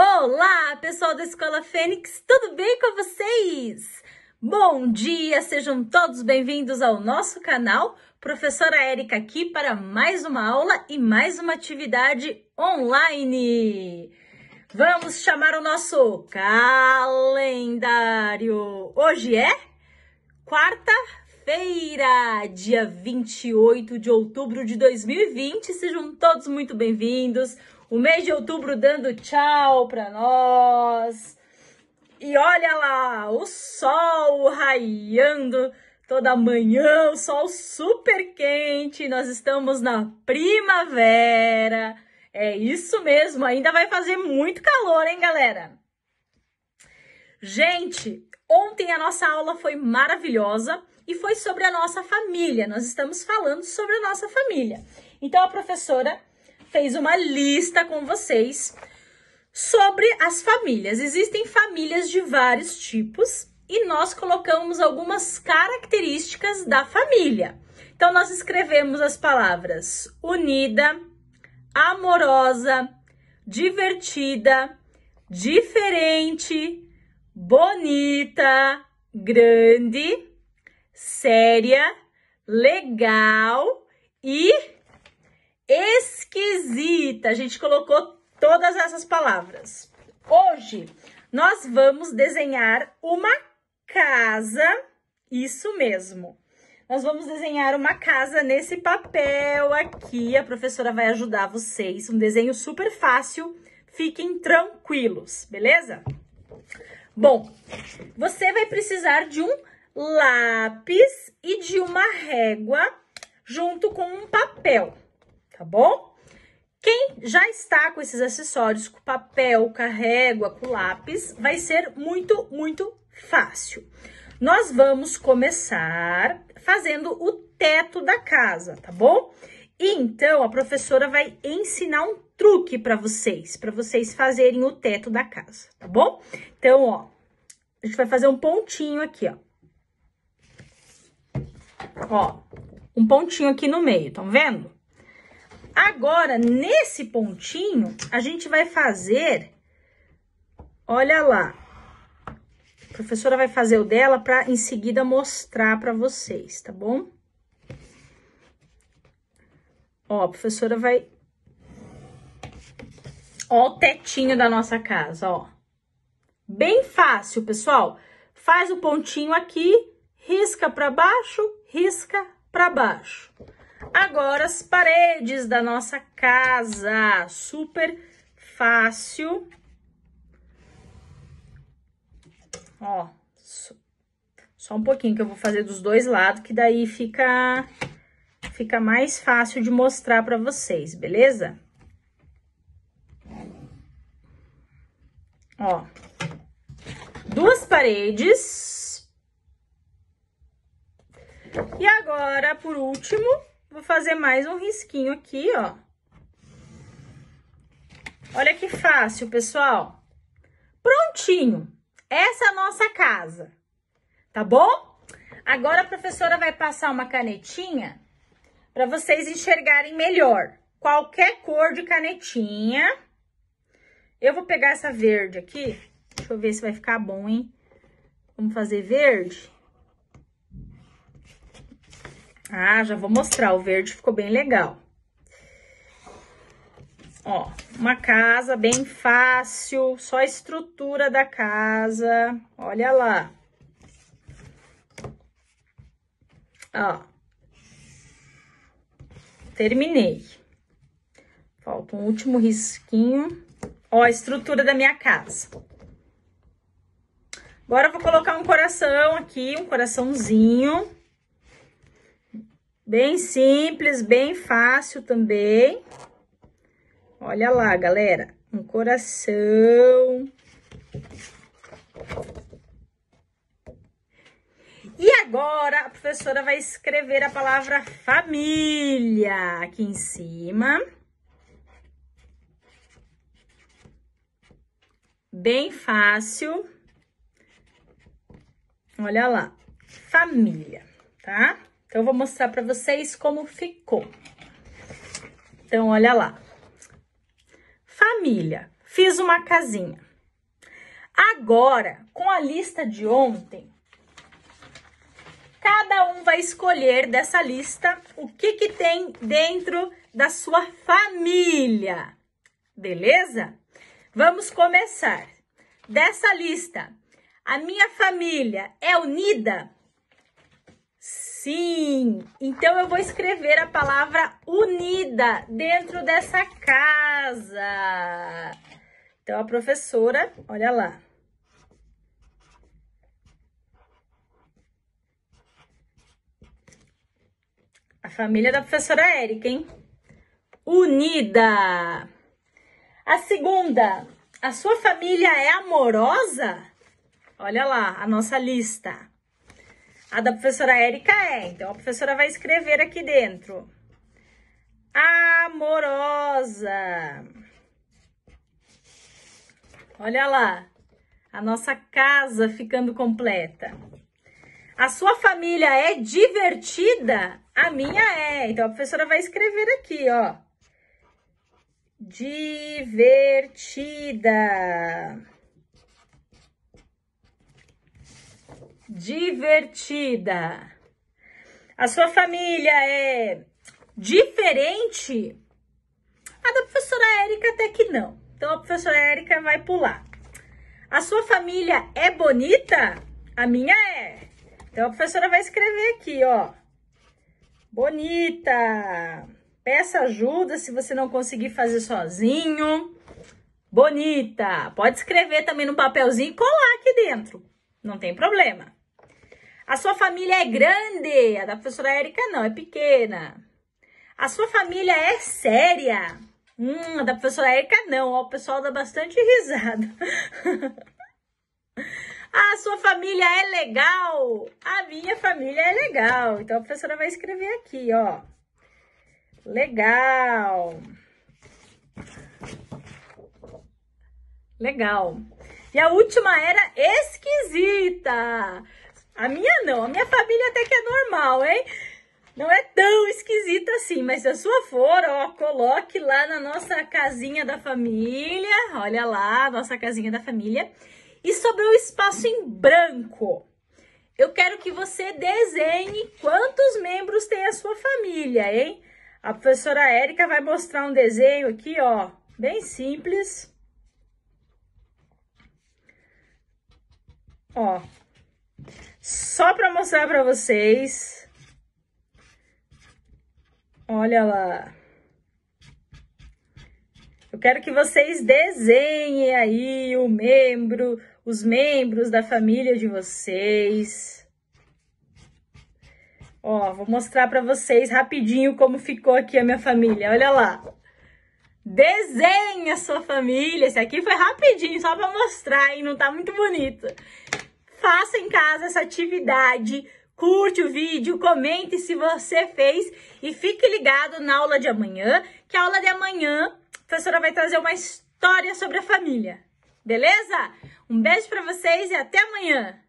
Olá, pessoal da Escola Fênix, tudo bem com vocês? Bom dia, sejam todos bem-vindos ao nosso canal. Professora Érica aqui para mais uma aula e mais uma atividade online. Vamos chamar o nosso calendário. Hoje é quarta-feira, dia 28 de outubro de 2020. Sejam todos muito bem-vindos o mês de outubro dando tchau para nós. E olha lá, o sol raiando toda manhã, o sol super quente. Nós estamos na primavera. É isso mesmo, ainda vai fazer muito calor, hein, galera? Gente, ontem a nossa aula foi maravilhosa e foi sobre a nossa família. Nós estamos falando sobre a nossa família. Então a professora fez uma lista com vocês sobre as famílias. Existem famílias de vários tipos e nós colocamos algumas características da família. Então, nós escrevemos as palavras unida, amorosa, divertida, diferente, bonita, grande, séria, legal e esquisita. A gente colocou todas essas palavras. Hoje nós vamos desenhar uma casa, isso mesmo. Nós vamos desenhar uma casa nesse papel aqui. A professora vai ajudar vocês. Um desenho super fácil. Fiquem tranquilos, beleza? Bom, você vai precisar de um lápis e de uma régua junto com um papel tá bom? Quem já está com esses acessórios, com papel, com régua, com lápis, vai ser muito, muito fácil. Nós vamos começar fazendo o teto da casa, tá bom? E então a professora vai ensinar um truque para vocês, para vocês fazerem o teto da casa, tá bom? Então, ó, a gente vai fazer um pontinho aqui, ó. Ó, um pontinho aqui no meio, estão vendo? Agora, nesse pontinho, a gente vai fazer, olha lá, a professora vai fazer o dela para em seguida mostrar para vocês, tá bom? Ó, a professora vai... Ó o tetinho da nossa casa, ó. Bem fácil, pessoal. Faz o pontinho aqui, risca para baixo, risca para baixo. Agora, as paredes da nossa casa, super fácil. Ó, só um pouquinho que eu vou fazer dos dois lados, que daí fica, fica mais fácil de mostrar para vocês, beleza? Ó, duas paredes. E agora, por último, Vou fazer mais um risquinho aqui, ó. Olha que fácil, pessoal. Prontinho. Essa é a nossa casa, tá bom? Agora a professora vai passar uma canetinha para vocês enxergarem melhor. Qualquer cor de canetinha. Eu vou pegar essa verde aqui. Deixa eu ver se vai ficar bom, hein? Vamos fazer verde. Ah, já vou mostrar, o verde ficou bem legal. Ó, uma casa bem fácil, só a estrutura da casa, olha lá. Ó. Terminei. Falta um último risquinho. Ó, a estrutura da minha casa. Agora eu vou colocar um coração aqui, um coraçãozinho. Bem simples, bem fácil também. Olha lá, galera, um coração. E agora a professora vai escrever a palavra família aqui em cima. Bem fácil. Olha lá, família, tá? Então, eu vou mostrar para vocês como ficou. Então, olha lá. Família. fiz uma casinha. Agora, com a lista de ontem, cada um vai escolher dessa lista o que, que tem dentro da sua família. Beleza? Vamos começar. Dessa lista, a minha família é unida? Sim. Então eu vou escrever a palavra unida dentro dessa casa. Então a professora, olha lá. A família da professora Érica, hein? Unida. A segunda, a sua família é amorosa? Olha lá a nossa lista. A da professora Érica é, então a professora vai escrever aqui dentro. Amorosa. Olha lá, a nossa casa ficando completa. A sua família é divertida? A minha é. Então a professora vai escrever aqui, ó. Divertida. Divertida. A sua família é diferente? A da professora Érica até que não. Então a professora Érica vai pular. A sua família é bonita? A minha é. Então a professora vai escrever aqui, ó. Bonita. Peça ajuda se você não conseguir fazer sozinho. Bonita. Pode escrever também no papelzinho e colar aqui dentro. Não tem problema. A sua família é grande. A da professora Érica não, é pequena. A sua família é séria. Hum, a da professora Érica não. Ó, o pessoal dá bastante risada. A sua família é legal? A minha família é legal. Então a professora vai escrever aqui, ó. Legal. Legal. E a última era esquisita. A minha não, a minha família até que é normal, hein? Não é tão esquisita assim, mas se a sua for, ó, coloque lá na nossa casinha da família. Olha lá, nossa casinha da família. E sobre o espaço em branco, eu quero que você desenhe quantos membros tem a sua família, hein? A professora Érica vai mostrar um desenho aqui, ó, bem simples. Ó, mostrar para vocês. Olha lá. Eu quero que vocês desenhem aí o membro, os membros da família de vocês. Ó, vou mostrar para vocês rapidinho como ficou aqui a minha família. Olha lá. Desenhe a sua família. Esse aqui foi rapidinho, só para mostrar, hein? Não tá muito bonito. Faça em casa essa atividade. Curte o vídeo, comente se você fez e fique ligado na aula de amanhã, que a aula de amanhã a professora vai trazer uma história sobre a família. Beleza? Um beijo para vocês e até amanhã!